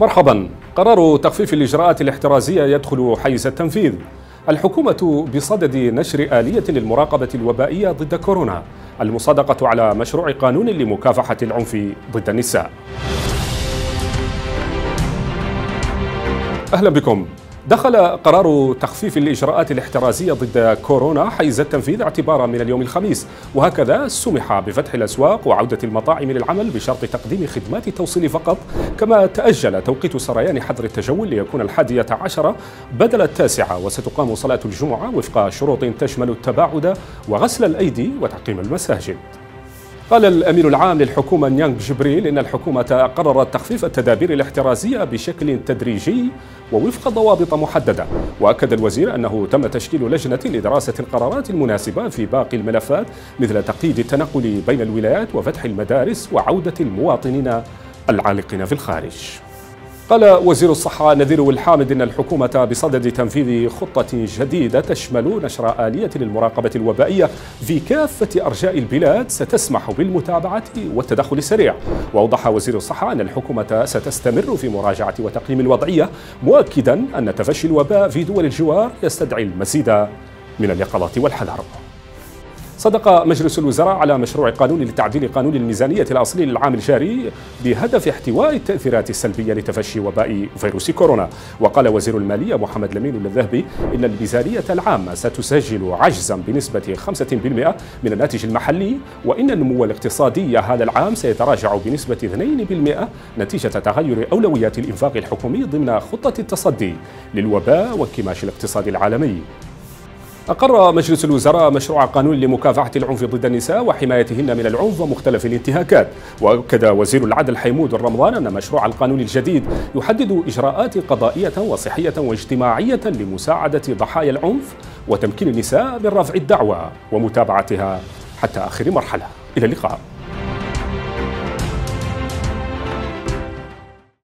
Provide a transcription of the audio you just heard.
مرحبا. قرار تخفيف الإجراءات الاحترازية يدخل حيز التنفيذ. الحكومة بصدد نشر آلية للمراقبة الوبائية ضد كورونا. المصادقة على مشروع قانون لمكافحة العنف ضد النساء. أهلا بكم. دخل قرار تخفيف الإجراءات الاحترازية ضد كورونا حيز التنفيذ اعتبارا من اليوم الخميس. وهكذا سمح بفتح الأسواق وعودة المطاعم للعمل بشرط تقديم خدمات توصيل فقط. كما تأجل توقيت سريان حظر التجول ليكون الحادية عشرة بدل التاسعة وستقام صلاة الجمعة وفق شروط تشمل التباعد وغسل الأيدي وتعقيم المساجد. قال الأمين العام للحكومة نيانغ جبريل إن الحكومة قررت تخفيف التدابير الاحترازية بشكل تدريجي ووفق ضوابط محددة. وأكد الوزير أنه تم تشكيل لجنة لدراسة القرارات المناسبة في باقي الملفات مثل تقييد التنقل بين الولايات وفتح المدارس وعودة المواطنين العالقين في الخارج. قال وزير الصحة نذير الحامد إن الحكومة بصدد تنفيذ خطة جديدة تشمل نشر آلية للمراقبة الوبائية في كافة أرجاء البلاد ستسمح بالمتابعة والتدخل السريع. وأوضح وزير الصحة أن الحكومة ستستمر في مراجعة وتقييم الوضعية مؤكدا أن تفشي الوباء في دول الجوار يستدعي المزيد من اليقظة والحذر. صدق مجلس الوزراء على مشروع قانون لتعديل قانون الميزانية الأصلي للعام الجاري بهدف احتواء التأثيرات السلبية لتفشي وباء فيروس كورونا. وقال وزير المالية محمد لمين الذهبي إن الميزانية العامة ستسجل عجزا بنسبة 5% من الناتج المحلي وإن النمو الاقتصادي هذا العام سيتراجع بنسبة 2% نتيجة تغير أولويات الإنفاق الحكومي ضمن خطة التصدي للوباء وانكماش الاقتصاد العالمي. أقر مجلس الوزراء مشروع قانون لمكافحة العنف ضد النساء وحمايتهن من العنف ومختلف الانتهاكات. وأكد وزير العدل حيمود الرمضان أن مشروع القانون الجديد يحدد إجراءات قضائية وصحية واجتماعية لمساعدة ضحايا العنف وتمكين النساء من رفع الدعوى ومتابعتها. حتى آخر مرحلة إلى اللقاء.